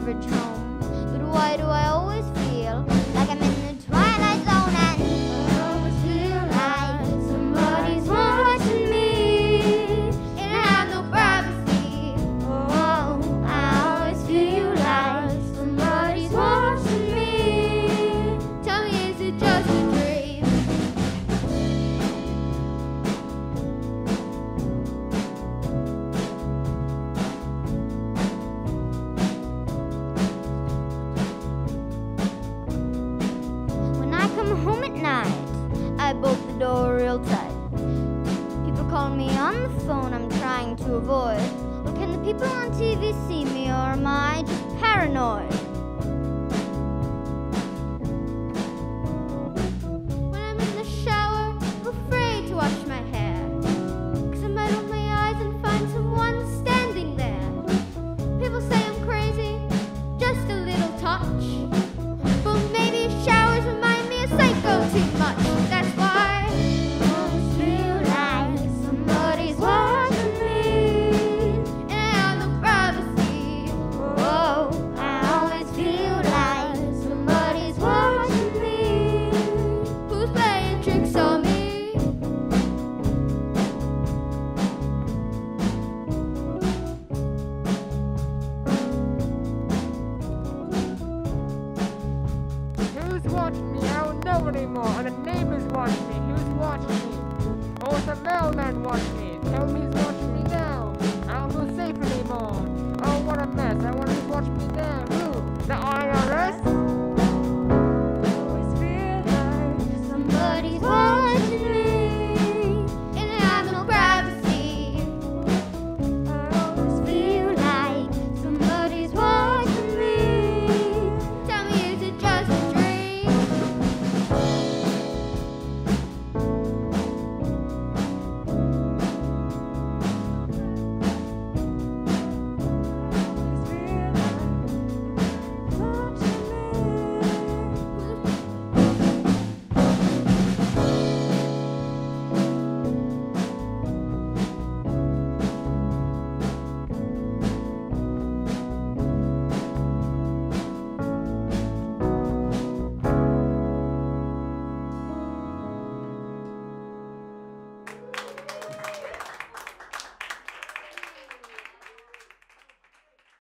average home. door real tight. People call me on the phone, I'm trying to avoid. Or can the people on TV see me, or am I just paranoid? anymore, and the neighbors watch me. Who's watching me? Oh, it's the mailman watching me.